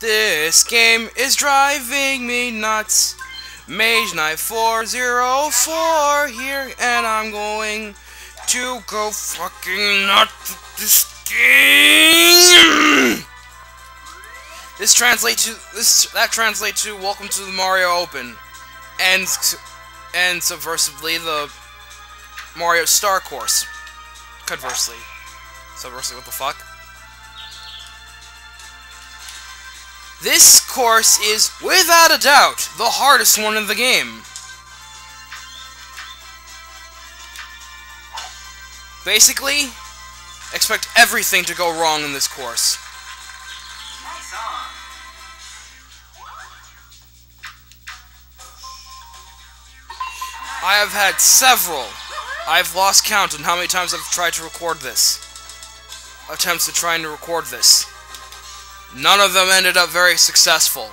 This game is driving me nuts. Mage Knight 404 here, and I'm going to go fucking nuts with this game. This translates to this that translates to Welcome to the Mario Open, and and subversively the Mario Star Course. Conversely, subversively, what the fuck? This course is, without a doubt, the hardest one in the game. Basically, expect everything to go wrong in this course. I have had several. I've lost count on how many times I've tried to record this. Attempts at trying to record this. None of them ended up very successful.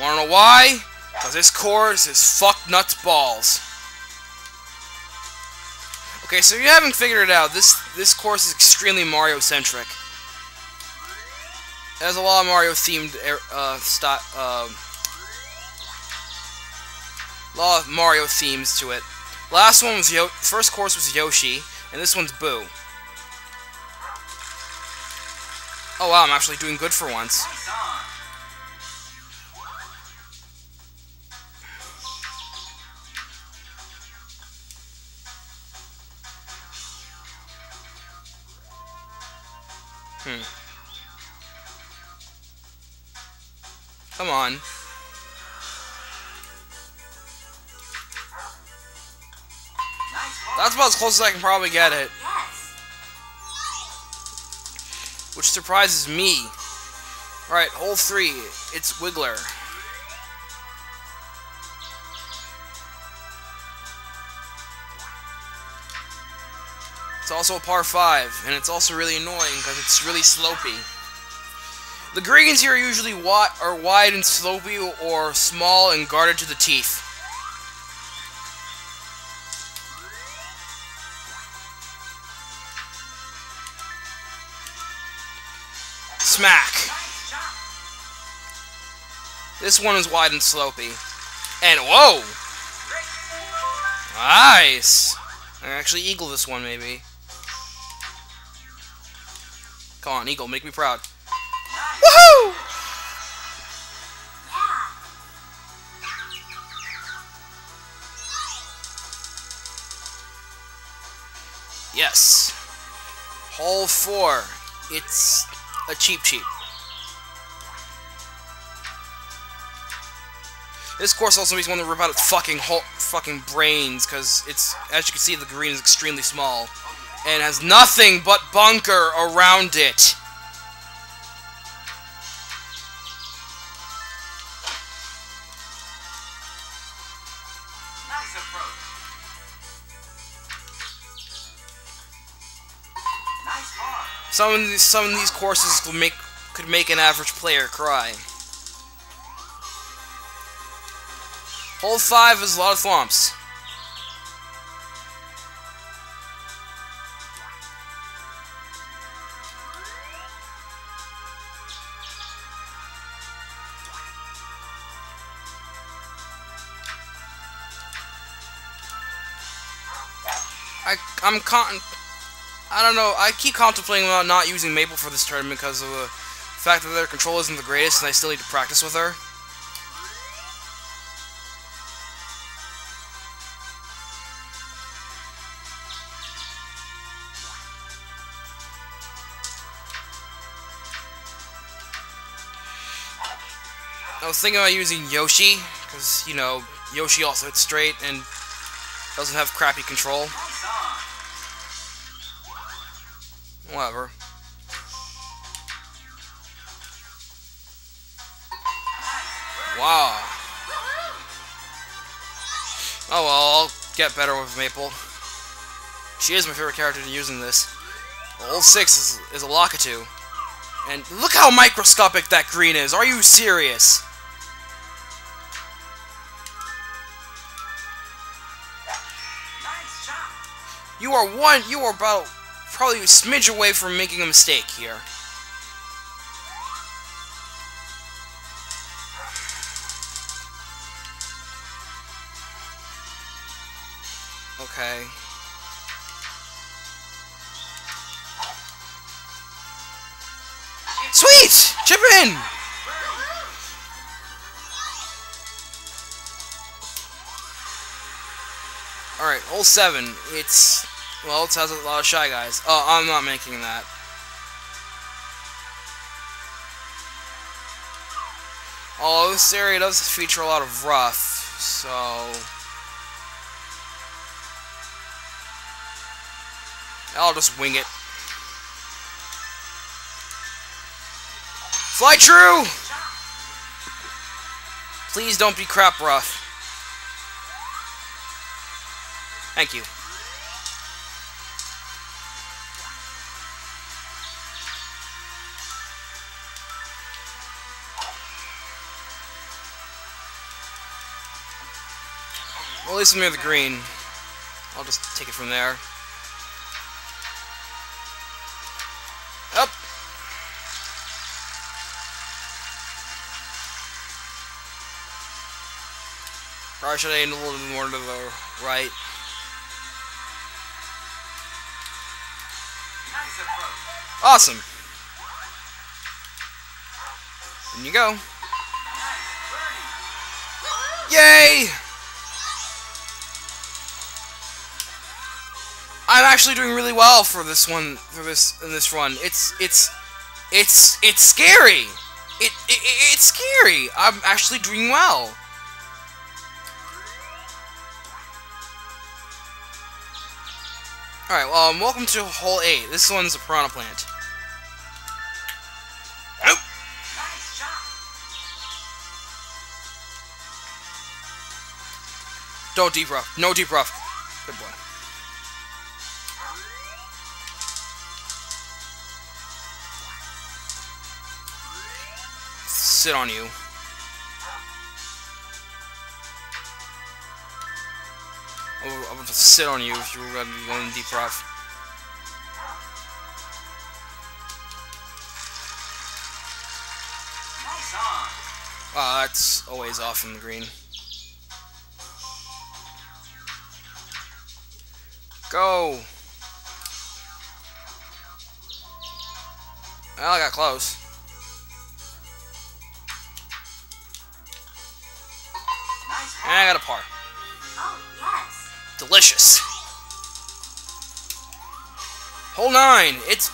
Wanna know why? Because this course is fuck nuts balls. Okay, so you haven't figured it out. This this course is extremely Mario centric. There's a lot of Mario themed uh, style. Uh, lot of Mario themes to it. Last one was Yo first course was Yoshi, and this one's Boo. Oh wow, I'm actually doing good for once. That's about as close as I can probably get it. Yes. which surprises me. Alright, hole three. It's Wiggler. It's also a par 5, and it's also really annoying because it's really slopey. The greens here are usually wi are wide and slopey or small and guarded to the teeth. Smack. This one is wide and slopey. And whoa! Nice! I actually eagle this one, maybe. Come on, eagle, make me proud. Woohoo! Yes. Hole four. It's a Cheep Cheep. This course also makes me want to rip out its fucking whole fucking brains, because it's, as you can see, the green is extremely small. And has nothing but bunker around it. Some of these, some of these courses could make could make an average player cry. Hole five is a lot of thwomps. I I'm con I don't know. I keep contemplating about not using Maple for this tournament because of the fact that their control isn't the greatest, and I still need to practice with her. I was thinking about using Yoshi, because, you know, Yoshi also hits straight and doesn't have crappy control. whatever. Wow. Oh well, I'll get better with Maple. She is my favorite character to use in this. Old 6 is, is a Lakitu. And look how microscopic that green is! Are you serious? You are one, you are about probably a smidge away from making a mistake here. Okay. Sweet! Chip in! Alright, hole 7. It's... Well, it has a lot of Shy Guys. Oh, I'm not making that. Although this area does feature a lot of rough, so... I'll just wing it. Fly true! Please don't be crap rough. Thank you. At least I'm near the green. I'll just take it from there. Up. Probably should aim a little bit more to the right. Awesome. In you go. Yay! I'm actually doing really well for this one, for this in this run. It's it's it's it's scary. It, it it's scary. I'm actually doing well. All right. Well, um, welcome to hole eight. This one's a piranha plant. Nope. Nice shot. Don't deep rough. No deep rough. Good boy. Sit on you. I would, I would sit on you if you were going to be going deep. Nice on. Ah, that's always off in the green. Go! Well, I got close. Got a par. Oh, yes. Delicious. Hole 9. It's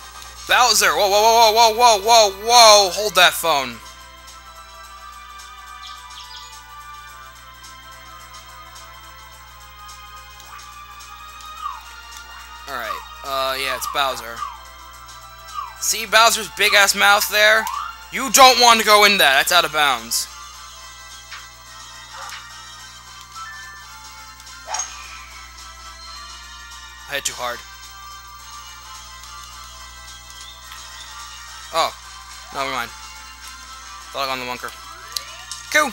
Bowser. Whoa, whoa, whoa, whoa, whoa, whoa, whoa, whoa. Hold that phone. Alright. Uh, yeah, it's Bowser. See Bowser's big-ass mouth there? You don't want to go in that. That's out of bounds. I hit too hard. Oh. Never mind. Thought I got on the bunker. Cool.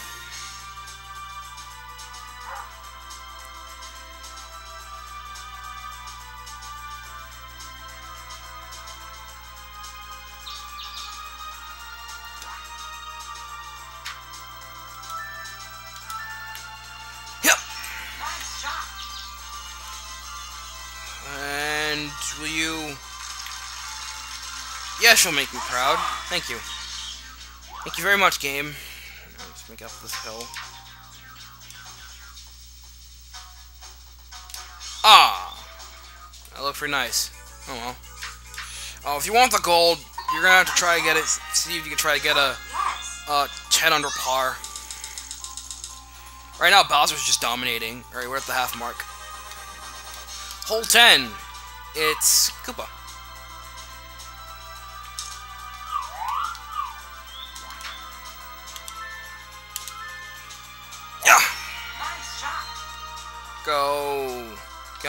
Yes, you'll make me proud. Thank you. Thank you very much, game. Let's make up this hill. Ah! That looked pretty nice. Oh well. Oh, if you want the gold, you're gonna have to try to get it. See if you can try to get a uh 10 under par. Right now, Bowser's just dominating. Alright, we're at the half mark. Hole 10. It's Koopa.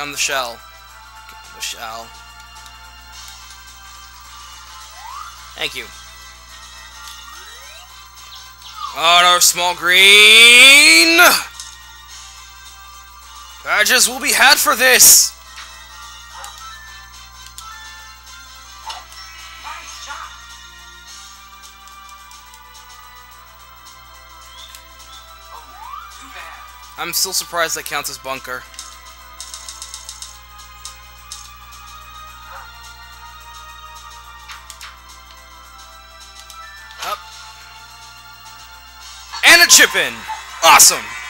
on the shell. The shell. Thank you. Oh, our small green! Badges will be had for this! I'm still surprised that counts as bunker. Up. And a chip in! Awesome!